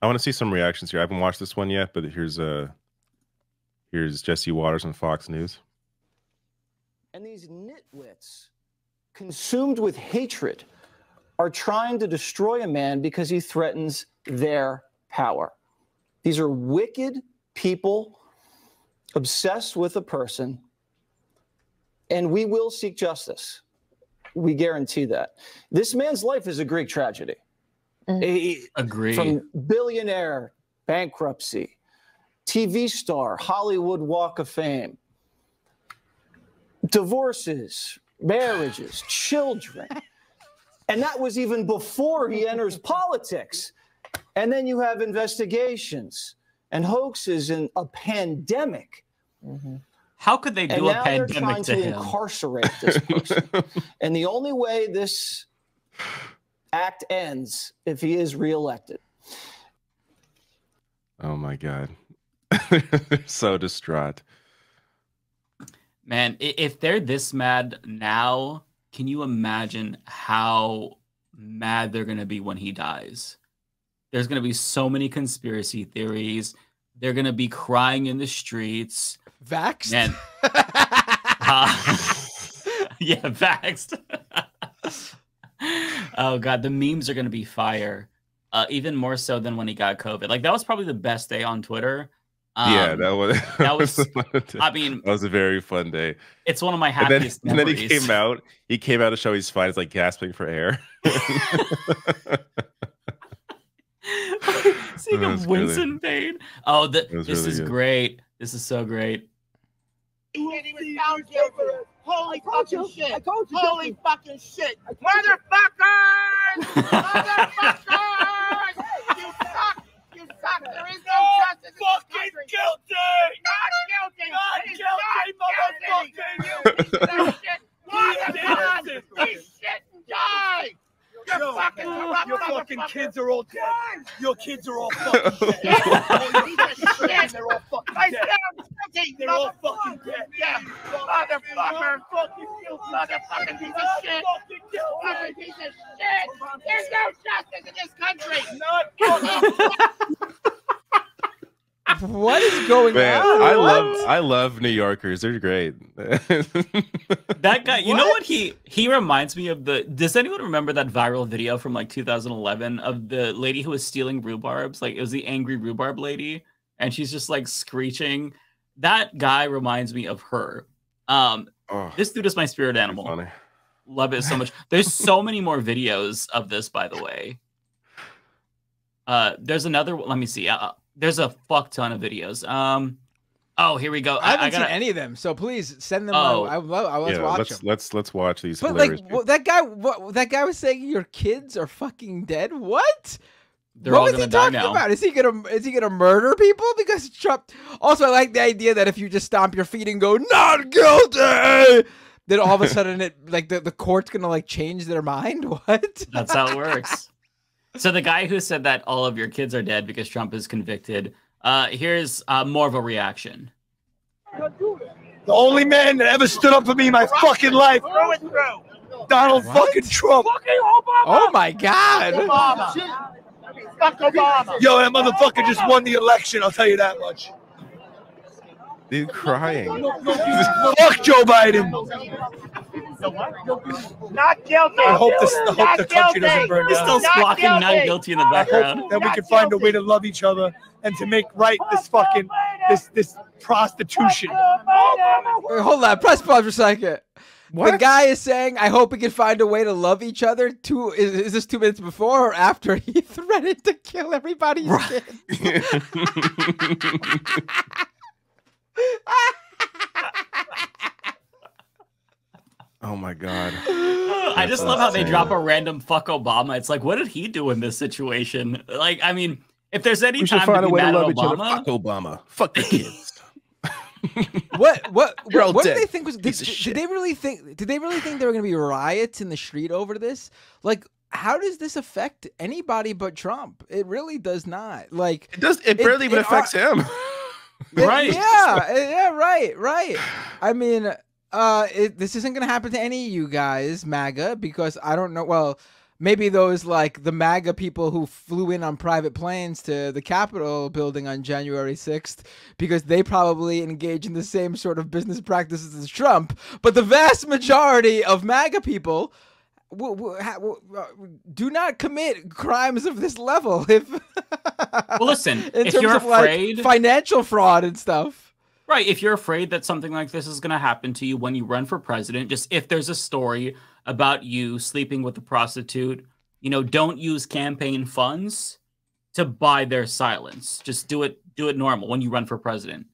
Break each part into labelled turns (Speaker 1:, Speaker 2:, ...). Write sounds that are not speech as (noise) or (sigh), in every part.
Speaker 1: I want to see some reactions here. I haven't watched this one yet, but here's uh here's Jesse Watters on Fox News.
Speaker 2: And these nitwits, consumed with hatred, are trying to destroy a man because he threatens their power. These are wicked people obsessed with a person, and we will seek justice. We guarantee that. This man's life is a Greek tragedy. Mm. A-
Speaker 3: Agree.
Speaker 2: From billionaire, bankruptcy, TV star, Hollywood Walk of Fame, divorces, marriages, children. (laughs) And that was even before he enters politics. And then you have investigations and hoaxes and a pandemic. Mm-hmm.
Speaker 3: How could they
Speaker 2: And
Speaker 3: do a
Speaker 2: now they're
Speaker 3: pandemic
Speaker 2: trying
Speaker 3: to
Speaker 2: to
Speaker 3: him?
Speaker 2: incarcerate this person. (laughs) and the only way this act ends if he is reelected.
Speaker 1: Oh my god. (laughs) so distraught.
Speaker 3: Man, if they're this mad now, can you imagine how mad they're going to be when he dies? There's going to be so many conspiracy theories. They're going to be crying in the streets.
Speaker 4: Vaxxed?
Speaker 3: Man. Uh, (laughs) (laughs) yeah, vaxxed. Oh, God. The memes are going to be fire. Uh, even more so than when he got COVID. Like, that was probably the best day on Twitter.
Speaker 1: yeah,
Speaker 3: Um,
Speaker 1: that was (laughs)
Speaker 3: that was-
Speaker 1: a fun day.
Speaker 3: I mean,
Speaker 1: that was a very fun day.
Speaker 3: it's one of my
Speaker 1: And then,
Speaker 3: happiest
Speaker 1: and then he came out. He came out to show he's fine. He's like gasping for air. (laughs)
Speaker 3: Seeing
Speaker 1: That
Speaker 3: him wince in pain. Oh, the, this
Speaker 1: really
Speaker 3: is
Speaker 1: good.
Speaker 3: great. This is so great.
Speaker 5: He can't even sound different. Holy fucking shit. Holy fucking shit. Motherfuckers! (laughs) Motherfuckers! You suck! You suck! There is no justice in this country. guilty! Not guilty! Not He's not guilty! You piece of shit! (laughs) Motherfucker! He's shit and die! You
Speaker 6: Yo,
Speaker 5: fucking corrupt
Speaker 6: your fucking kids are all dead. Your kids are all fucking dead. All your
Speaker 5: of shit.
Speaker 6: They're all fucking
Speaker 5: I
Speaker 6: dead.
Speaker 5: sound guilty!
Speaker 6: They're all
Speaker 5: motherfucker.
Speaker 6: fucking dead.
Speaker 5: Yeah, motherfucker! Motherfucking piece of shit! Fucking piece of shit! There's no justice in this country! (laughs)
Speaker 4: what is going
Speaker 1: Man,
Speaker 4: on?
Speaker 1: I love I love New Yorkers. They're great. (laughs)
Speaker 3: That guy, you know what he he reminds me of the does anyone remember that viral video from like 2011 of the lady who was stealing rhubarbs? Like it was the angry rhubarb lady and she's just like screeching. That guy reminds me of her. Um
Speaker 1: oh,
Speaker 3: this dude is my spirit animal.
Speaker 1: funny.
Speaker 3: Love it so much. There's so (laughs) many more videos of this by the way. Uh there's another let me see. Uh, there's a fuck ton of videos. Um oh, here we go.
Speaker 4: I haven't
Speaker 3: gotta,
Speaker 4: seen any of them, so please send them.
Speaker 3: Oh.
Speaker 4: my, I love. I let's
Speaker 1: yeah,
Speaker 4: watch
Speaker 1: let's
Speaker 4: them.
Speaker 1: let's let's watch these
Speaker 4: But like
Speaker 1: hilarious.
Speaker 4: what, that guy, what that guy was saying, your kids are fucking dead. What?
Speaker 3: They're
Speaker 4: what
Speaker 3: all
Speaker 4: was
Speaker 3: gonna
Speaker 4: he
Speaker 3: die
Speaker 4: talking
Speaker 3: now.
Speaker 4: about? Is he gonna is he gonna murder people because Trump? Also, I like the idea that if you just stomp your feet and go not guilty, then all of a (laughs) sudden it like the, the court's gonna like change their mind. (laughs) What?
Speaker 3: That's how it works. so the guy who said that all of your kids are dead because Trump is convicted. Uh, here's uh, more of a reaction.
Speaker 6: The only man that ever stood up for me in my fucking life,
Speaker 5: Through and through!
Speaker 6: Donald
Speaker 4: What?
Speaker 6: fucking Trump.
Speaker 5: Fucking Obama!
Speaker 4: Oh my god!
Speaker 5: Obama! Fuck Obama!
Speaker 6: Yo, that motherfucker just won the election. I'll tell you that much.
Speaker 1: Dude crying.
Speaker 6: Fuck Joe Biden.
Speaker 5: Not guilty!
Speaker 6: I hope this. I hope the country doesn't
Speaker 5: guilty.
Speaker 6: burn
Speaker 3: He's
Speaker 6: down.
Speaker 3: still
Speaker 5: Not
Speaker 3: squawking not
Speaker 5: guilty.
Speaker 3: guilty in the background.
Speaker 6: hope that we
Speaker 5: Not
Speaker 6: can find a way to love each other and to make right this fucking this this prostitution.
Speaker 4: Wait, hold on, press pause for a second. The guy is saying, "I hope we can find a way to love each other." Two is, is this two minutes before or after (laughs) he threatened to kill everybody's kids? (laughs)
Speaker 1: oh my god.
Speaker 3: I just love how they drop a random fuck Obama. It's like, what did he do in this situation? Like, I mean, if there's any
Speaker 1: We should
Speaker 3: time to
Speaker 1: find a
Speaker 3: be
Speaker 1: way to
Speaker 3: mad at
Speaker 1: love each other.
Speaker 3: Obama,
Speaker 1: Fuck Obama. Fuck the kids. (laughs)
Speaker 4: What what what, what did they think was did, did they really think did they really think there were going to be riots in the street over this? Like how does this affect anybody but Trump? It really does not. Like
Speaker 1: It does. It barely even
Speaker 4: it
Speaker 1: affects him. (laughs)
Speaker 4: it-
Speaker 3: Right.
Speaker 4: Yeah, yeah, right, right. I mean, uh it, this isn't going to happen to any of you guys, MAGA, because I don't know well, maybe those like the MAGA people who flew in on private planes to the Capitol building on January 6th because they probably engage in the same sort of business practices as Trump. But the vast majority of MAGA people w- w- ha- w- uh, do not commit crimes of this level (laughs) if
Speaker 3: Well, listen,
Speaker 4: in
Speaker 3: if
Speaker 4: terms
Speaker 3: you're
Speaker 4: of like
Speaker 3: afraid,
Speaker 4: financial fraud and stuff.
Speaker 3: right? If you're afraid that something like this is going to happen to you when you run for president, just if there's a story about you sleeping with a prostitute, you know, don't use campaign funds to buy their silence. Just do it. Do it normal when you run for president.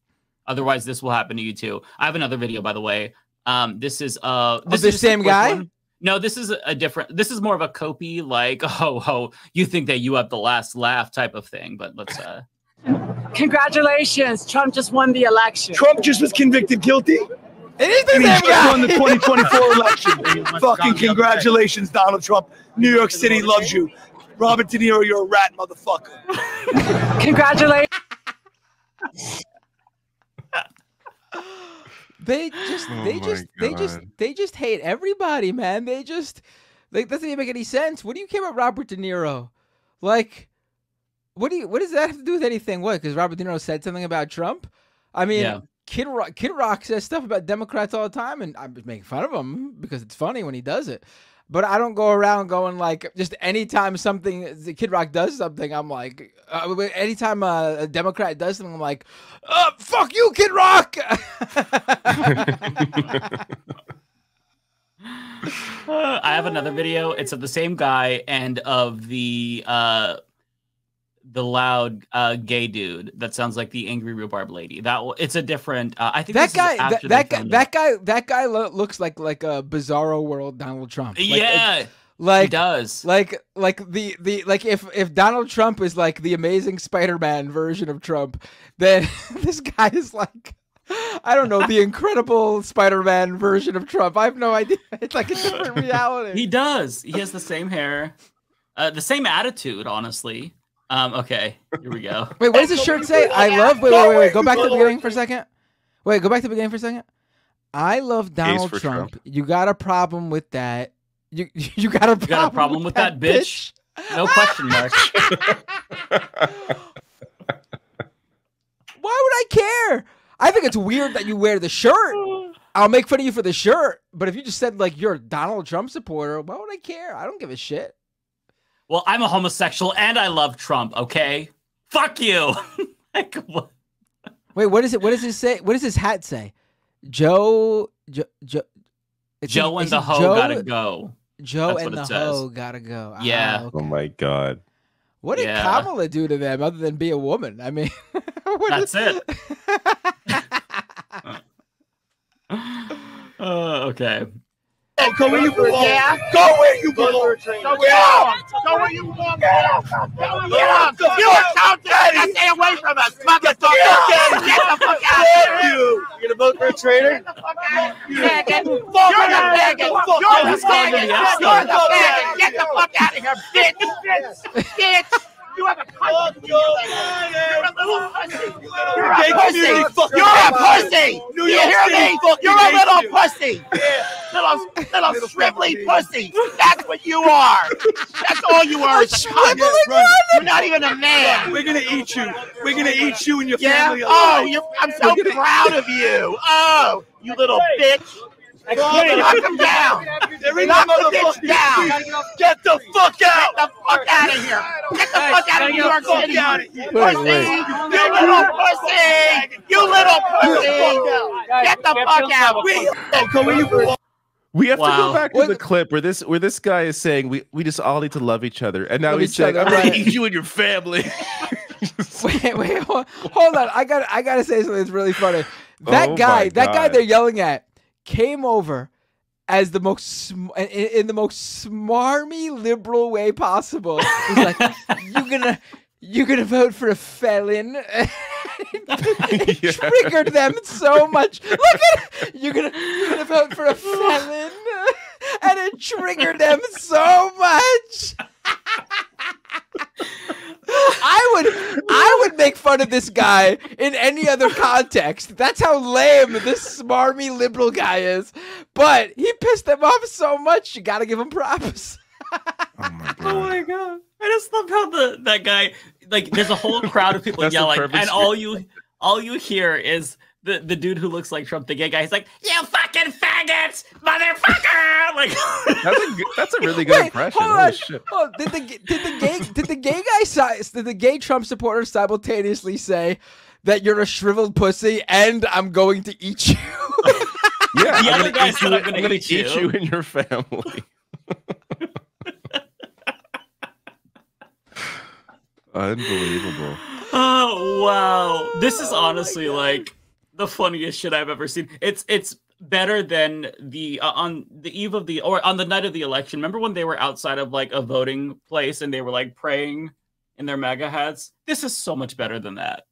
Speaker 3: Otherwise, this will happen to you too. I have another video, by the way. Um, this is uh,
Speaker 4: Of
Speaker 3: is
Speaker 4: the
Speaker 3: just
Speaker 4: same
Speaker 3: quick
Speaker 4: guy?
Speaker 3: one. No, this is a- a different. This is more of a copy, like (laughs) oh, oh, you think that you have the last laugh type of thing. But let's uh,
Speaker 7: Congratulations, Trump just won the election.
Speaker 6: Trump just was convicted guilty,
Speaker 4: It is the
Speaker 6: and he
Speaker 4: same
Speaker 6: just
Speaker 4: guy.
Speaker 6: won the 2024 election. (laughs) Fucking congratulations, Donald Trump. New York City loves you. Robert De Niro, you're a rat, motherfucker. (laughs)
Speaker 7: Congratulations.
Speaker 4: They just
Speaker 1: Oh
Speaker 4: they
Speaker 1: my
Speaker 4: just they just they just hate everybody, man. They just like doesn't even make any sense. What do you care about Robert De Niro? Like what do you what does that have to do with anything? What? Because Robert De Niro said something about Trump? I mean
Speaker 3: Yeah.
Speaker 4: Kid Rock, Kid Rock says stuff about Democrats all the time, and I'm making fun of him because it's funny when he does it. But I don't go around going like just anytime something Kid Rock does something, I'm like, uh, anytime uh, a Democrat does something, I'm like, uh, fuck you, Kid Rock. (laughs) (laughs)
Speaker 3: Uh, I have another video. It's of the same guy and of the uh the loud uh gay dude that sounds like the angry rhubarb lady. That it's a different. Uh, I think
Speaker 4: that
Speaker 3: this
Speaker 4: guy, that, that guy,
Speaker 3: it.
Speaker 4: that guy, that guy lo- looks like like a bizarro world Donald Trump. Like,
Speaker 3: yeah, he
Speaker 4: like
Speaker 3: does.
Speaker 4: like like the the like if if Donald Trump is like the amazing Spider-Man version of Trump, then (laughs) this guy is like I don't know the (laughs) incredible Spider-Man version of Trump. I have no idea. (laughs) It's like a different reality.
Speaker 3: He does. He has the same hair, uh, the same attitude. Honestly. Um. Okay. Here we go.
Speaker 4: Wait, what does his shirt say? I love. Wait, wait, wait, wait. Go back to the beginning for a second. Wait, go back to the beginning for a second. I love Donald Trump.
Speaker 1: Trump.
Speaker 4: You got a problem with that? You (laughs) you got a problem,
Speaker 3: got a problem with that bitch? No question mark. (laughs)
Speaker 4: Why would I care? I think it's weird that you wear the shirt. I'll make fun of you for the shirt, but if you just said like you're a Donald Trump supporter, why would I care? I don't give a shit.
Speaker 3: Well, I'm a homosexual and I love Trump. Okay. Fuck you. (laughs) like what?
Speaker 4: Wait, what is it? What does it say? What does his hat say? Joe, Joe, Joe,
Speaker 3: Joe and the hoe
Speaker 4: Joe,
Speaker 3: gotta go.
Speaker 4: Joe
Speaker 3: That's
Speaker 4: and the hoe gotta go.
Speaker 3: Yeah.
Speaker 4: Ah,
Speaker 1: oh
Speaker 4: okay.
Speaker 1: my god.
Speaker 4: What did
Speaker 3: Yeah.
Speaker 4: Kamala do to them other than be a woman? I mean, (laughs) what
Speaker 3: That's
Speaker 4: did-
Speaker 3: it. (laughs) Uh, okay.
Speaker 6: Go where you belong.
Speaker 5: Yeah.
Speaker 6: Go where you belong.
Speaker 5: Go where you belong. Go where you belong. Get out. Go where you belong. You accountant. Stay away from us, motherfucker. Get the fuck out of here.
Speaker 6: You. You gonna vote for a traitor?
Speaker 5: Get the fuck out of here. Faggot. You're the faggot. You're the
Speaker 3: He's calling me
Speaker 5: faggot.
Speaker 3: the
Speaker 5: You're the faggot. Get the fuck out of here, bitch. Bitch. You have a cunt. You're a little pussy. You're a
Speaker 6: Gay community
Speaker 5: pussy.
Speaker 6: fucking
Speaker 5: You're a
Speaker 6: hates
Speaker 5: pussy.
Speaker 6: New
Speaker 5: You
Speaker 6: York
Speaker 5: hear
Speaker 6: City
Speaker 5: me? You're a little pussy. Little, little shrivelly pussy. That's what you are. That's all you are.
Speaker 4: A
Speaker 5: is a cunt.
Speaker 4: shriveling?
Speaker 5: You're not even a man.
Speaker 6: We're gonna eat you. We're gonna eat you and your
Speaker 5: Yeah.
Speaker 6: family.
Speaker 5: Oh,
Speaker 6: alive.
Speaker 5: you I'm so proud of you. Oh, you little bitch. Knock him down.
Speaker 6: There
Speaker 5: Knock the bitch down.
Speaker 6: Get the fuck out.
Speaker 5: Get the fuck out of here. Get the fuck out of New York City.
Speaker 6: out of here.
Speaker 4: Wait,
Speaker 5: Pussy.
Speaker 4: wait.
Speaker 5: You little pussy. You little pussy. Get the fuck out.
Speaker 6: We go where.
Speaker 1: We have to go back to
Speaker 4: What-
Speaker 1: the clip where this where this guy is saying we, we just all need to love each other, and now
Speaker 4: Love
Speaker 1: he's saying
Speaker 4: other,
Speaker 1: I'm gonna
Speaker 4: right.
Speaker 1: eat you and your family. (laughs) (laughs)
Speaker 4: wait, wait, hold, hold on. I got, I got to say something that's really funny. That
Speaker 1: Oh
Speaker 4: guy, that guy they're yelling at, came over as the most sm- in, in the most smarmy liberal way possible. He's like, "You're gonna, You're gonna vote for a felon?" (laughs) it (laughs)
Speaker 1: Yeah.
Speaker 4: triggered them so much. Look at you're gonna, you're gonna vote for a felon, (laughs) and it triggered them so much. I would I would make fun of this guy in any other context. That's how lame this smarmy liberal guy is. But he pissed them off so much, you gotta give him props. (laughs)
Speaker 1: Oh my (laughs)
Speaker 3: Oh
Speaker 1: god.
Speaker 3: my god! I just love how the that guy like. There's a whole crowd of people
Speaker 1: That's the
Speaker 3: yelling, and all you all you hear is the the dude who looks like Trump, the gay guy. He's like, "You fucking faggots, motherfucker!" (laughs) Like,
Speaker 1: That's a good, that's a really good
Speaker 4: Wait,
Speaker 1: impression.
Speaker 4: hold
Speaker 1: Holy
Speaker 4: on.
Speaker 1: shit.
Speaker 4: Oh, did the did the gay did the gay guy si- did the gay Trump supporter simultaneously say that you're a shriveled pussy and I'm going to eat you? (laughs)
Speaker 1: Yeah,
Speaker 3: The
Speaker 1: I'm
Speaker 3: other
Speaker 1: gonna
Speaker 3: guy said,
Speaker 1: you-
Speaker 3: "I'm gonna
Speaker 1: gonna
Speaker 3: eat
Speaker 1: eat
Speaker 3: you."
Speaker 1: you and your family. (laughs) Unbelievable.
Speaker 3: oh wow! This is oh honestly like the funniest shit I've ever seen. It's it's better than the uh, on the eve of the or on the night of the election. Remember when they were outside of like a voting place and they were like praying in their MAGA hats? This is so much better than that.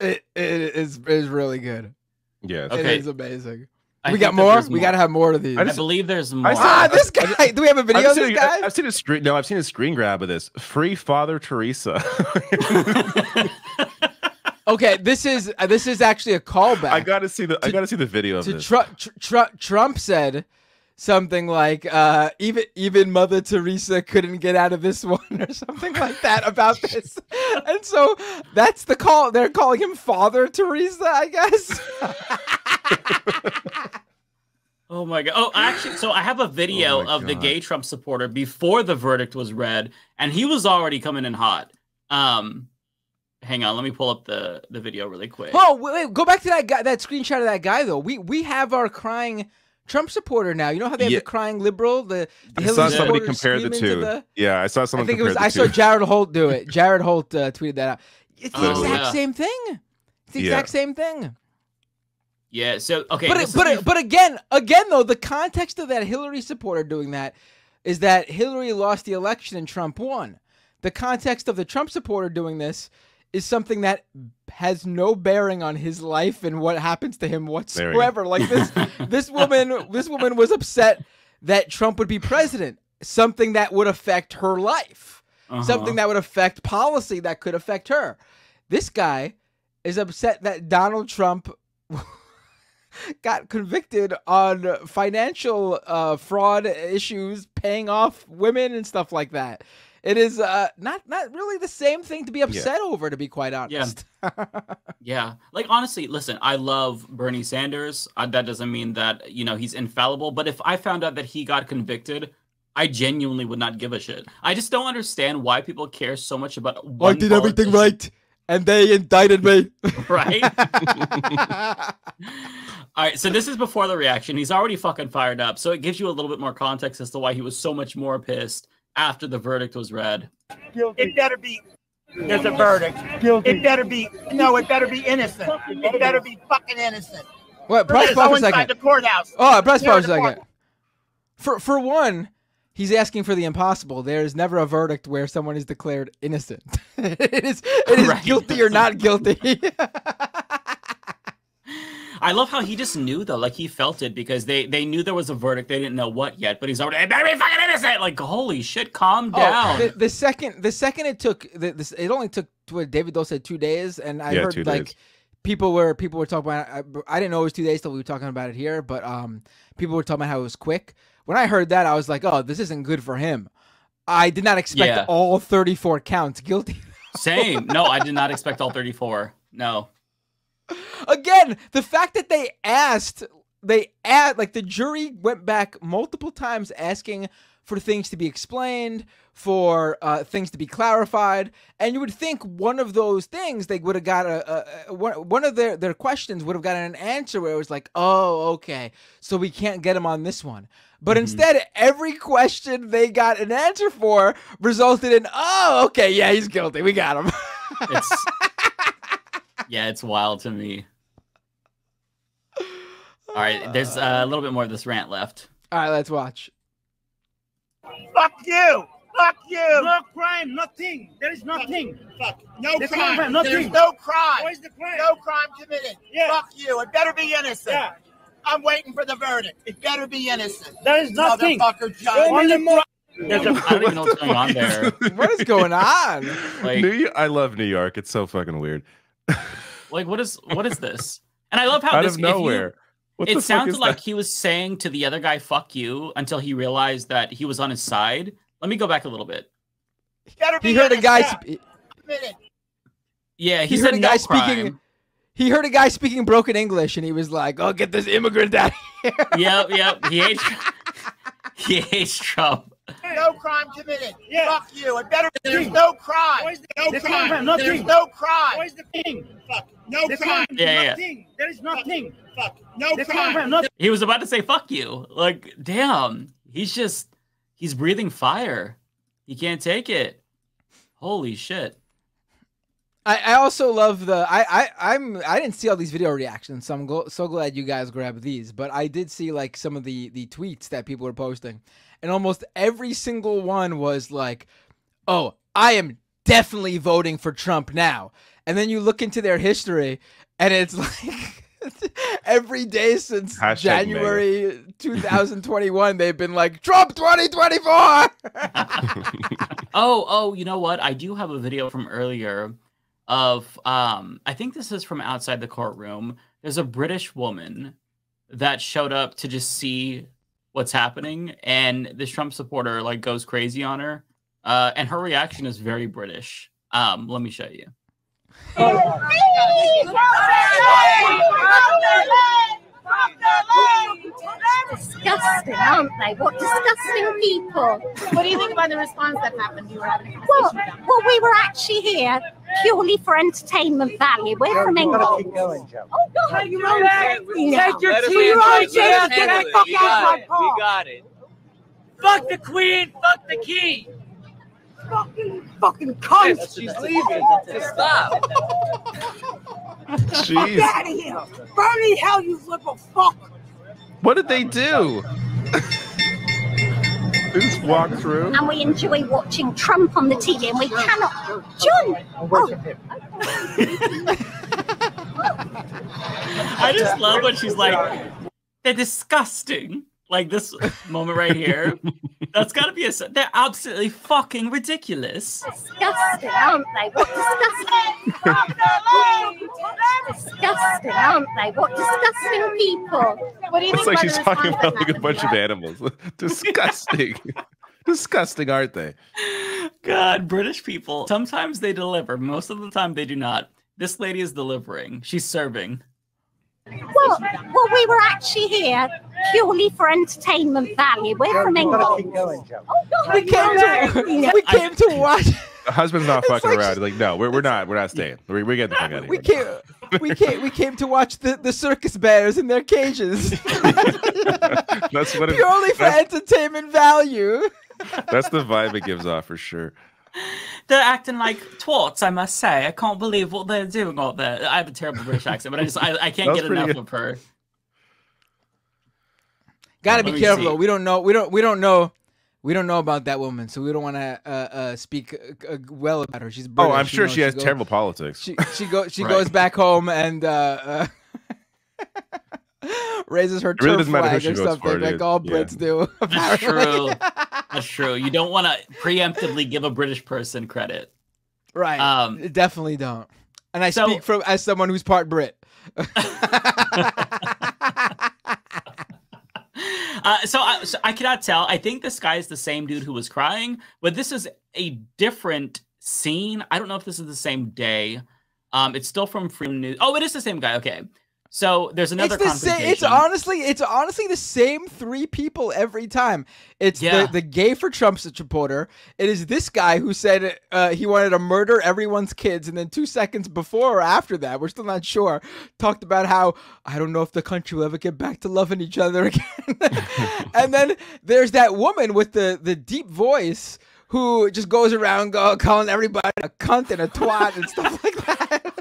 Speaker 4: it, it is it is really good.
Speaker 1: Yeah.
Speaker 3: Okay.
Speaker 4: It is amazing.
Speaker 3: I
Speaker 4: we got
Speaker 3: that
Speaker 4: more. We got to have more of these.
Speaker 1: I
Speaker 3: I, believe there's
Speaker 1: I
Speaker 3: more.
Speaker 1: saw-
Speaker 4: ah, this guy. Do we have a video of this
Speaker 1: a,
Speaker 4: guy?
Speaker 1: I've seen a screen. No, I've seen a screen grab of this. Free Father Teresa. (laughs) (laughs) (laughs)
Speaker 4: Okay, this is uh, this is actually a callback.
Speaker 1: I got to see the. I got to see the video of
Speaker 4: to
Speaker 1: this.
Speaker 4: Trump, tr- tr- Trump said something like uh, even even Mother Teresa couldn't get out of this one (laughs) or something like that about this. (laughs) and so that's the call. They're calling him Father Teresa, I guess. (laughs)
Speaker 3: Oh my god! Oh, actually, so I have a video
Speaker 1: Oh my
Speaker 3: of the gay Trump supporter before the verdict was read, and he was already coming in hot. Um, hang on, let me pull up the the video really quick.
Speaker 4: oh wait, wait, go back to that guy, that screenshot of that guy though. We we have our crying Trump supporter now. You know how they have
Speaker 1: Yeah.
Speaker 4: the crying liberal, the, the
Speaker 1: I saw somebody compare the two.
Speaker 4: the-
Speaker 1: Yeah, I saw
Speaker 4: I
Speaker 1: someone
Speaker 4: think it
Speaker 1: compare
Speaker 4: was.
Speaker 1: the
Speaker 4: I
Speaker 1: two.
Speaker 4: saw Jared Holt do it. Jared Holt uh, tweeted that out. It's the
Speaker 3: Oh,
Speaker 4: exact
Speaker 3: yeah.
Speaker 4: same thing. It's the
Speaker 1: Yeah.
Speaker 4: exact same thing.
Speaker 3: Yeah. So okay,
Speaker 4: but
Speaker 3: this
Speaker 4: but
Speaker 3: bef-
Speaker 4: it, but again, again though, the context of that Hillary supporter doing that is that Hillary lost the election and Trump won. The context of the Trump supporter doing this is something that has no bearing on his life and what happens to him whatsoever. Like this (laughs) this woman this woman was upset that Trump would be president, something that would affect her life
Speaker 3: uh-huh.
Speaker 4: something that would affect policy that could affect her. This guy is upset that Donald Trump (laughs) got convicted on financial uh, fraud issues, paying off women and stuff like that. It is uh, not not really the same thing to be upset over, to be quite honest. (laughs)
Speaker 3: Yeah. Like honestly, listen, I love Bernie Sanders. Uh, that doesn't mean that, you know, he's infallible, but if I found out that he got convicted, I genuinely would not give a shit. I just don't understand why people care so much about
Speaker 4: I
Speaker 3: one
Speaker 4: did everything right, and they indicted me. (laughs)
Speaker 3: right? (laughs) All right, so this is before the reaction. He's already fucking fired up. So it gives you a little bit more context as to why he was so much more pissed after the verdict was read.
Speaker 5: It better be. There's a verdict. It better be. No, it better be innocent. It better be fucking innocent.
Speaker 4: what? Press pause for a second.
Speaker 5: the courthouse.
Speaker 4: Oh, press
Speaker 5: Here
Speaker 4: pause
Speaker 5: in
Speaker 4: a
Speaker 5: the
Speaker 4: second. For for one, he's asking for the impossible. There is never a verdict where someone is declared innocent. (laughs) it is it is
Speaker 3: Right.
Speaker 4: guilty or not guilty. (laughs)
Speaker 3: I love how he just knew though, like he felt it because they they knew there was a verdict. They didn't know what yet, but he's already "It better be fucking innocent. Like holy shit, calm
Speaker 4: Oh,
Speaker 3: down.
Speaker 4: the, the second the second it took the, this it only took what David Doel said two days, and I
Speaker 1: Yeah,
Speaker 4: heard like
Speaker 1: days.
Speaker 4: people were people were talking about. I, I didn't know it was two days till we were talking about it here, but um, people were talking about how it was quick. When I heard that, I was like, oh, this isn't good for him. I did not expect
Speaker 3: Yeah.
Speaker 4: all thirty four counts guilty. (laughs)
Speaker 3: Same. No, I did not expect all 34. No.
Speaker 4: Again, the fact that they asked, they add like the jury went back multiple times asking for things to be explained, for uh, things to be clarified, and you would think one of those things they would have got a, a, a one, one of their their questions would have gotten an answer where it was like, oh, okay, so we can't get him on this one. But instead, every question they got an answer for resulted in, oh, okay, yeah, he's guilty. We got him.
Speaker 3: It's (laughs) Yeah, it's wild to me. (laughs) All right, there's uh, a little bit more of this rant left.
Speaker 4: All right, let's watch.
Speaker 5: Fuck you. Fuck you.
Speaker 8: No crime, nothing. There is nothing.
Speaker 5: Fuck. No
Speaker 8: There's no
Speaker 5: crime.
Speaker 8: crime, nothing.
Speaker 5: There's no crime.
Speaker 8: Where's the crime?
Speaker 5: No crime committed.
Speaker 8: Yeah.
Speaker 5: Fuck you. It better be innocent.
Speaker 8: Yeah.
Speaker 5: I'm waiting for the verdict. It better be innocent.
Speaker 8: There is nothing.
Speaker 5: Motherfucker, John.
Speaker 8: Only more. There's a
Speaker 3: I don't even know what's going on there.
Speaker 4: What is going on?
Speaker 3: Like,
Speaker 1: New York, I love New York. It's so fucking weird.
Speaker 3: Like what is what is this? And I love how
Speaker 1: Out
Speaker 3: this
Speaker 1: of
Speaker 3: if you-
Speaker 1: nowhere.
Speaker 3: It
Speaker 1: fuck
Speaker 3: sounded like
Speaker 1: that?
Speaker 3: he was saying to the other guy "fuck you" until he realized that he was on his side. Let me go back a little bit.
Speaker 5: Better
Speaker 4: He
Speaker 5: be
Speaker 4: heard a guy.
Speaker 5: yeah.
Speaker 4: Sp-
Speaker 3: Yeah, he,
Speaker 4: he
Speaker 3: said
Speaker 4: heard a
Speaker 3: no
Speaker 4: guy
Speaker 3: crime.
Speaker 4: speaking. He heard a guy speaking broken English, and he was like, "Oh, get this immigrant out of here."
Speaker 3: yep, yep. He hates. (laughs) he hates Trump.
Speaker 5: No crime committed.
Speaker 8: Yeah.
Speaker 5: Fuck you. It better. There's no crime.
Speaker 8: Where's the-
Speaker 5: no crime.
Speaker 8: crime, nothing.
Speaker 5: There's no crime.
Speaker 8: Where's the thing?
Speaker 5: Fuck. No
Speaker 8: There's
Speaker 5: crime.
Speaker 3: Yeah, yeah.
Speaker 8: nothing. There is nothing.
Speaker 5: Fuck. No
Speaker 8: There's
Speaker 5: crime.
Speaker 8: crime, nothing.
Speaker 3: He was about to say "fuck you." Like, damn. He's just. He's breathing fire. He can't take it. Holy shit.
Speaker 4: I, I also love the I, I I'm I didn't see all these video reactions, so I'm gl- so glad you guys grabbed these. But I did see like some of the the tweets that people were posting, and almost every single one was like, "Oh, I am definitely voting for Trump now." And then you look into their history, and it's (laughs) like every day since
Speaker 1: Hashtag
Speaker 4: January 2021, they've been like Trump 2024. (laughs) (laughs)
Speaker 3: Oh, oh, you know what? I do have a video from earlier of um I think this is from outside the courtroom. There's a British woman that showed up to just see what's happening and this Trump supporter like goes crazy on her. Uh and her reaction is very British. Um let me show you.
Speaker 9: disgusting, aren't they? What disgusting people.
Speaker 10: What do you think about the response that happened? You were having a
Speaker 9: Well,
Speaker 10: conversation with them.
Speaker 9: well, we were actually here purely for entertainment value. We're from England. Oh, God.
Speaker 10: you know that?
Speaker 9: No.
Speaker 10: Take your
Speaker 8: Let us
Speaker 10: tea,
Speaker 8: handle
Speaker 10: right,
Speaker 8: it. Let
Speaker 10: James? Get
Speaker 8: handle
Speaker 10: the fuck
Speaker 8: We
Speaker 10: out
Speaker 8: got
Speaker 10: of my
Speaker 8: it.
Speaker 10: car.
Speaker 8: We got it. Fuck the queen. Fuck the king.
Speaker 10: Fucking, fucking cunt.
Speaker 8: She's leaving. Just stop.
Speaker 1: Jeez.
Speaker 10: Get out of here. Bernie, hell, you liberal fuck.
Speaker 1: What did they do? (laughs) they just walk through.
Speaker 9: And we enjoy watching Trump on the TV, and we cannot. John! Oh, (laughs)
Speaker 3: I just love when she's like they're disgusting. Like this moment right here. That's got to be a. they're absolutely fucking ridiculous.
Speaker 9: disgusting, aren't they? What disgusting. disgusting, aren't they? What disgusting people.
Speaker 10: What do you
Speaker 1: It's
Speaker 10: think
Speaker 1: like she's talking about like a bunch of animals. (laughs) Disgusting. (laughs) Disgusting, aren't they?
Speaker 3: God, British people. Sometimes they deliver. Most of the time they do not. This lady is delivering. She's serving.
Speaker 9: Well, well, we were actually here purely for entertainment value. We're from England. Oh, God.
Speaker 4: we came to (laughs) we came to watch.
Speaker 1: The husband's not
Speaker 4: It's
Speaker 1: fucking
Speaker 4: like
Speaker 1: around. He's like, no, we're, we're not. We're not staying. We're, we're getting the fuck out of here.
Speaker 4: We
Speaker 1: here.
Speaker 4: came, we came, we came to watch the, the circus bears in their cages, (laughs)
Speaker 1: That's what it,
Speaker 4: purely for
Speaker 1: that's,
Speaker 4: entertainment value.
Speaker 1: that's the vibe it gives off for sure.
Speaker 3: They're acting like twats, I must say. I can't believe what they're doing out there. I have a terrible British (laughs) accent, but I just I, I can't get enough
Speaker 1: good.
Speaker 3: of her.
Speaker 4: Got to
Speaker 3: Let
Speaker 4: be careful.
Speaker 3: see.
Speaker 4: though. We don't know. We don't. We don't know. We don't know about that woman, so we don't want to uh, uh, speak uh, uh, well about her. She's British,
Speaker 1: Oh, I'm
Speaker 4: you
Speaker 1: sure
Speaker 4: know,
Speaker 1: she has
Speaker 4: go-
Speaker 1: terrible politics.
Speaker 4: She she go she
Speaker 3: Right.
Speaker 4: goes back home and uh, uh, (laughs) raises her
Speaker 1: It really
Speaker 4: turf
Speaker 1: doesn't matter who she
Speaker 4: or
Speaker 1: votes
Speaker 4: something
Speaker 1: for,
Speaker 4: like
Speaker 1: dude.
Speaker 4: all
Speaker 1: Yeah.
Speaker 4: Brits do.
Speaker 3: That's
Speaker 4: apparently.
Speaker 3: true. (laughs) That's true. You don't want to preemptively give a British person credit.
Speaker 4: right.
Speaker 3: Um,
Speaker 4: Definitely don't. And I
Speaker 3: so-
Speaker 4: speak from as someone who's part Brit. (laughs)
Speaker 3: Uh, so, I, so I cannot tell. I think this guy is the same dude who was crying, but this is a different scene. I don't know if this is the same day. Um, it's still from Freedom News. Oh, it is the same guy. Okay. So there's another
Speaker 4: it's the same. It's honestly, it's honestly the same three people every time. It's
Speaker 3: Yeah.
Speaker 4: the, the gay for Trump supporter. It is this guy who said uh, he wanted to murder everyone's kids, and then two seconds before or after that, we're still not sure, talked about how I don't know if the country will ever get back to loving each other (laughs) again. (laughs) and then there's that woman with the the deep voice. Who just goes around go, calling everybody a cunt and a twat and stuff like that.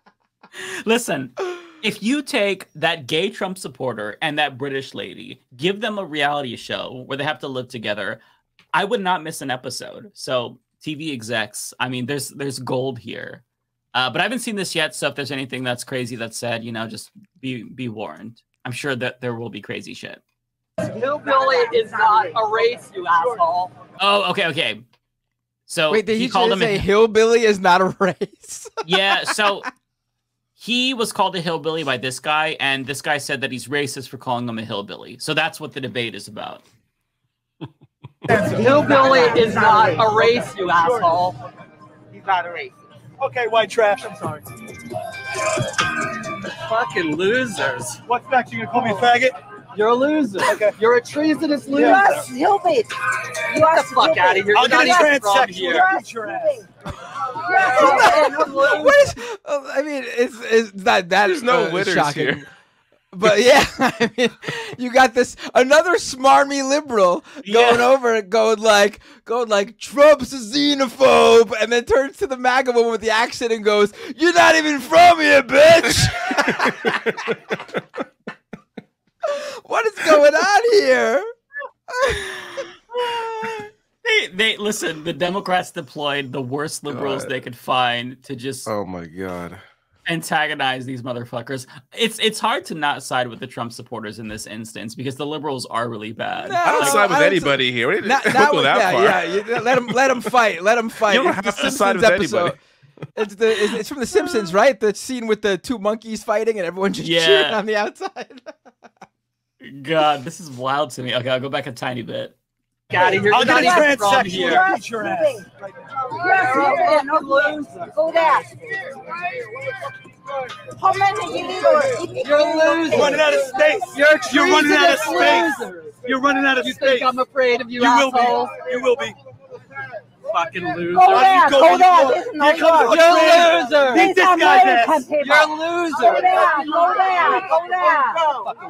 Speaker 4: (laughs)
Speaker 3: Listen, if you take that gay Trump supporter and that British lady, give them a reality show where they have to live together, I would not miss an episode. So TV execs, I mean, there's there's gold here. Uh, but I haven't seen this yet, so if there's anything that's crazy that's said, you know, just be be warned. I'm sure that there will be crazy shit.
Speaker 7: Hillbilly is not a race, you asshole.
Speaker 3: Oh, okay, okay. So
Speaker 4: Wait, did he,
Speaker 3: called
Speaker 4: just
Speaker 3: him
Speaker 4: say
Speaker 3: a,
Speaker 4: hillbilly is not a (laughs) race?
Speaker 3: yeah. So he was called a hillbilly by this guy, and this guy said that he's racist for calling him a hillbilly. So that's what the debate is about. (laughs)
Speaker 7: Hillbilly is not a race, you asshole.
Speaker 5: He's not a racist.
Speaker 6: Okay, white trash. I'm sorry.
Speaker 7: Fucking losers.
Speaker 6: What's next? You gonna call me a faggot?
Speaker 7: You're a loser.
Speaker 6: Okay.
Speaker 7: You're a treasonous loser.
Speaker 10: You are stupid. You
Speaker 7: Get
Speaker 10: are
Speaker 7: the fuck
Speaker 10: stupid.
Speaker 7: out of here.
Speaker 6: I'll
Speaker 7: You're
Speaker 6: get a
Speaker 7: not even from
Speaker 6: transsexual.
Speaker 7: here.
Speaker 10: You are
Speaker 6: Beat your ass.
Speaker 10: stupid.
Speaker 4: what is? uh, I mean, it's it's not that.
Speaker 1: There's no
Speaker 4: uh,
Speaker 1: winners
Speaker 4: shocking.
Speaker 1: here.
Speaker 4: But yeah, (laughs) I mean, you got this another smarmy liberal going
Speaker 3: Yeah.
Speaker 4: over and going like, going like Trump's a xenophobe, and then turns to the MAGA woman with the accent and goes, "You're not even from here, bitch." (laughs) (laughs) what is going on here? (laughs)
Speaker 3: They, they listen. The Democrats deployed the worst liberals
Speaker 1: God.
Speaker 3: they could find to just
Speaker 1: Oh my god.
Speaker 3: antagonize these motherfuckers. It's it's hard to not side with the Trump supporters in this instance because the liberals are really bad.
Speaker 4: No,
Speaker 1: I don't
Speaker 4: I
Speaker 1: side with
Speaker 4: don't-
Speaker 1: anybody here. We didn't
Speaker 4: Not, with,
Speaker 1: that
Speaker 4: yeah,
Speaker 1: far.
Speaker 4: yeah, Let them let them fight. Let them fight.
Speaker 1: You don't
Speaker 4: It's
Speaker 1: have to side with
Speaker 4: episode.
Speaker 1: anybody.
Speaker 4: It's the it's, it's from The Simpsons, right? The scene with the two monkeys fighting and everyone just
Speaker 3: Yeah.
Speaker 4: cheering on the outside. (laughs)
Speaker 3: God, this is wild to me. Okay, I'll go back a tiny bit.
Speaker 7: Get out of here.
Speaker 6: I'll
Speaker 7: You're
Speaker 6: get
Speaker 7: not
Speaker 6: a
Speaker 7: even from here.
Speaker 10: You are
Speaker 6: Beat your ass.
Speaker 10: stupid. You are
Speaker 7: loser.
Speaker 10: Go there. How many illegals?
Speaker 7: You're a loser.
Speaker 6: You're running out of space.
Speaker 7: You're
Speaker 6: You're running out of space.
Speaker 7: loser.
Speaker 6: You're running out of
Speaker 7: You
Speaker 6: space.
Speaker 7: think I'm afraid of you,
Speaker 6: You will
Speaker 7: asshole?
Speaker 6: be. You will be.
Speaker 7: Fucking loser.
Speaker 10: Go there.
Speaker 6: Go,
Speaker 10: Go
Speaker 6: back.
Speaker 10: It's not
Speaker 6: Here comes
Speaker 7: You're a loser.
Speaker 6: Beat
Speaker 10: This
Speaker 6: this guy's ass.
Speaker 7: You're a
Speaker 10: Go
Speaker 7: loser.
Speaker 10: there. Go there. Go there.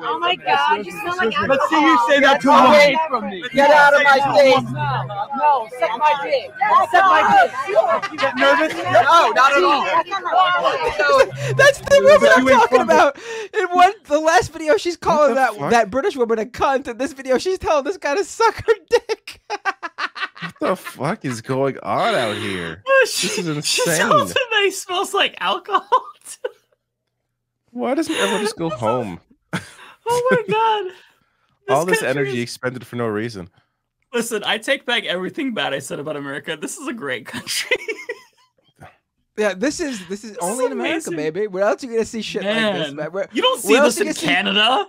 Speaker 10: Oh my God! You smell like alcohol.
Speaker 6: Let's see you say that to
Speaker 7: Away from me. Get out of my face. No, suck my dick. Suck my dick.
Speaker 6: You get nervous?
Speaker 7: No, not at all.
Speaker 10: That's not my
Speaker 4: That's the woman I'm talking about. In one, the last video, she's calling that
Speaker 1: fuck?
Speaker 4: that British woman a cunt. In this video, she's telling this guy to suck her dick. (laughs)
Speaker 1: What the fuck is going on out here? (laughs)
Speaker 3: Oh, this
Speaker 1: is
Speaker 3: She
Speaker 1: insane.
Speaker 3: tells him that he smells like alcohol.
Speaker 1: Why doesn't everyone just go home?
Speaker 3: oh my (laughs) god!
Speaker 1: All this
Speaker 3: country
Speaker 1: energy
Speaker 3: is-
Speaker 1: expended for no reason.
Speaker 3: Listen, I take back everything bad I said about America. This is a great country. (laughs)
Speaker 4: Yeah, this is this is
Speaker 3: This
Speaker 4: only
Speaker 3: is
Speaker 4: in America,
Speaker 3: amazing.
Speaker 4: baby. Where else you gonna see shit like this,
Speaker 3: Man,
Speaker 4: man? Where,
Speaker 3: you don't see
Speaker 4: else
Speaker 3: this
Speaker 4: you
Speaker 3: in
Speaker 4: gonna see-
Speaker 3: Canada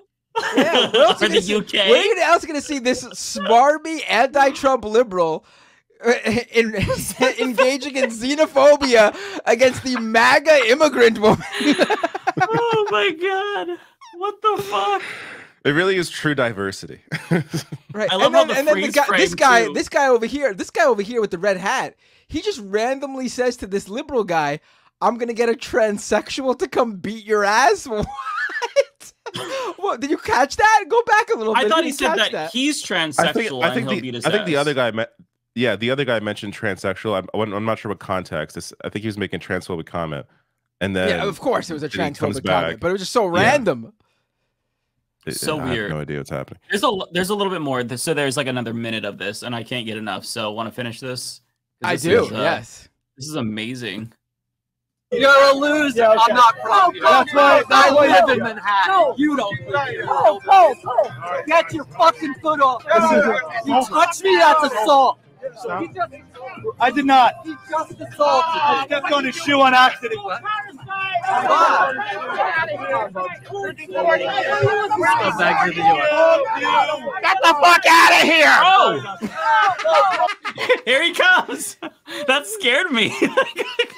Speaker 4: Yeah, (laughs) where else
Speaker 3: the
Speaker 4: gonna see-
Speaker 3: UK.
Speaker 4: Where are you else gonna see this smarmy anti-Trump liberal uh, (laughs) in, (laughs) engaging in xenophobia against the MAGA immigrant woman?
Speaker 3: oh my god! What the fuck?
Speaker 1: It really is true diversity.
Speaker 4: Right.
Speaker 3: I love
Speaker 4: and
Speaker 3: how
Speaker 4: then,
Speaker 3: the
Speaker 4: and then the guy, this guy,
Speaker 3: too.
Speaker 4: this guy over here, this guy over here with the red hat, he just randomly says to this liberal guy, "I'm gonna get a transsexual to come beat your ass." (laughs) What? what? Did you catch that? Go back a little bit.
Speaker 3: I thought he said
Speaker 4: catch
Speaker 3: that, he's transsexual
Speaker 1: I think I
Speaker 3: and
Speaker 1: think
Speaker 3: he'll
Speaker 1: the
Speaker 3: beat his
Speaker 1: I think the other guy met. Yeah, the other guy mentioned transsexual. I'm, I'm I'm not sure what context. It's, I think he was making a transphobic comment, and then
Speaker 4: yeah, of course it was a
Speaker 1: then he comes
Speaker 4: transphobic comment,
Speaker 1: back.
Speaker 4: but it was just so
Speaker 1: Yeah.
Speaker 4: random.
Speaker 1: It-
Speaker 3: So
Speaker 1: I have
Speaker 3: weird.
Speaker 1: no idea what's happening.
Speaker 3: There's a there's a little bit more. So there's like another minute of this, and I can't get enough. So want to finish this?
Speaker 4: I do.
Speaker 3: is, uh,
Speaker 4: yes.
Speaker 3: This is amazing.
Speaker 7: You're a loser.
Speaker 6: Yeah, okay.
Speaker 7: I'm not from oh, here.
Speaker 6: That's why- that's
Speaker 7: I
Speaker 6: why you
Speaker 7: live
Speaker 6: do
Speaker 7: in. Manhattan.
Speaker 10: No.
Speaker 7: You don't live here.
Speaker 10: Go, go, go.
Speaker 7: Get your fucking foot off. You touch me, that's assault. He just,
Speaker 6: I did not.
Speaker 7: he just assaulted.
Speaker 6: I stepped on his shoe on accident.
Speaker 7: Go back to the US.
Speaker 5: Get the fuck out of here!
Speaker 3: Oh, (laughs) here he comes. (laughs) That scared me. (laughs)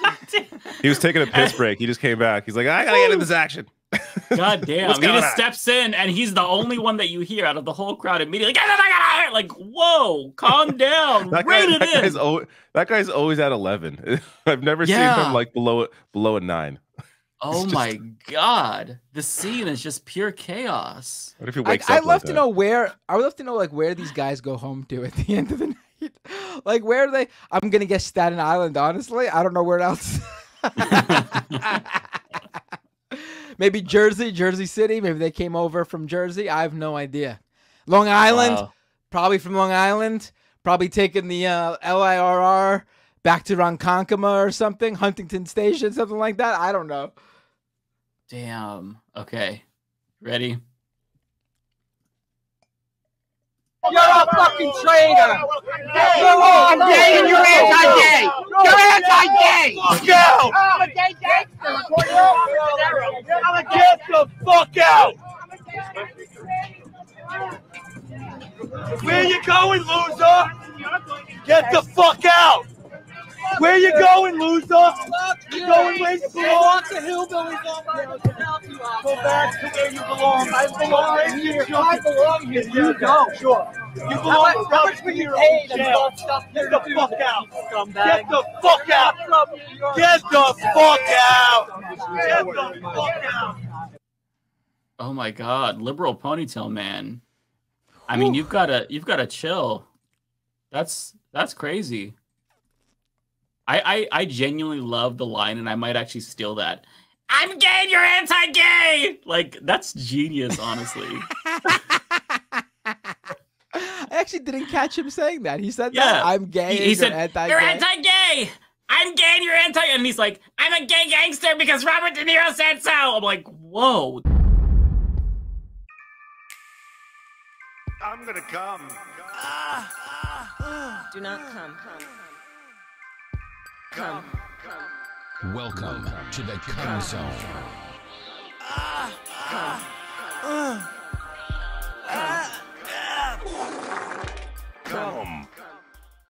Speaker 3: God damn.
Speaker 1: He was taking a piss break. He just came back. He's like, I gotta get in this action. (laughs)
Speaker 3: God damn.
Speaker 1: What's
Speaker 3: he just
Speaker 1: on?
Speaker 3: steps in and he's the only one that you hear out of the whole crowd immediately. Get the fuck out of here! Like, whoa, calm (laughs) down.
Speaker 1: That, guy, that,
Speaker 3: it
Speaker 1: guy's
Speaker 3: in.
Speaker 1: al- that guy's always at eleven. (laughs) I've never seen him like below below a nine.
Speaker 3: Oh
Speaker 1: just-
Speaker 3: my god. The scene is just pure chaos.
Speaker 1: What if he
Speaker 4: I,
Speaker 1: wakes
Speaker 4: I
Speaker 1: up?
Speaker 4: love
Speaker 1: like
Speaker 4: to
Speaker 1: that?
Speaker 4: know where. I would love to know like where these guys go home to at the end of the night. Like where are they? I'm gonna guess Staten Island. Honestly, I don't know where else. Maybe Jersey, Jersey City. Maybe they came over from Jersey. I have no idea. Long Island,
Speaker 3: Wow.
Speaker 4: probably from Long Island. Probably taking the uh, LIRR back to Ronkonkoma or something, Huntington Station, something like that. I don't know.
Speaker 3: Damn. Okay. Ready?
Speaker 7: You're a fucking traitor. You're
Speaker 5: I'm gay and you're anti-gay. You're anti-gay.
Speaker 6: Fuck out!
Speaker 5: I'm a gay gangster. I'm a
Speaker 6: Get the fuck out! Where you going, loser? Get the fuck out! Where you going, loser? You going where you belong?
Speaker 7: the hillbillies on my
Speaker 6: Go back to where you belong. I belong right here.
Speaker 7: I belong here.
Speaker 6: You go. Sure. You
Speaker 7: How
Speaker 6: belong
Speaker 7: much, how much were you paid and
Speaker 6: jail.
Speaker 7: all stuff here
Speaker 6: Get the fuck out.
Speaker 7: you scumbag?
Speaker 6: Get the fuck out. Get the fuck out. Get the fuck out.
Speaker 3: Oh my god, liberal ponytail man. I mean, you've got to you've got to chill. That's that's crazy. I, I I genuinely love the line, and I might actually steal that. I'm gay, and you're anti-gay. Like that's genius, honestly. (laughs)
Speaker 4: I actually didn't catch him saying that. He said
Speaker 3: Yeah,
Speaker 4: that. I'm gay.
Speaker 3: He, he
Speaker 4: and you're
Speaker 3: said
Speaker 4: anti-gay.
Speaker 3: you're anti-gay. I'm gay, and you're anti. And he's like, I'm a gay gangster because Robert De Niro said so. I'm like, whoa.
Speaker 6: I'm gonna come. Ah, ah, ah.
Speaker 10: Do not come. Come. Come. come.
Speaker 11: Welcome to the Come Zone. Ah, ah, uh, ah, ah.
Speaker 10: Come.